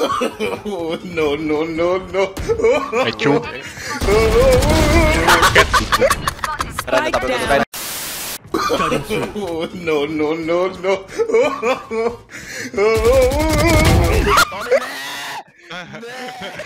No, no, no, no, no. ไอจุ๊บ Spike down. Oh, no, no, no, no.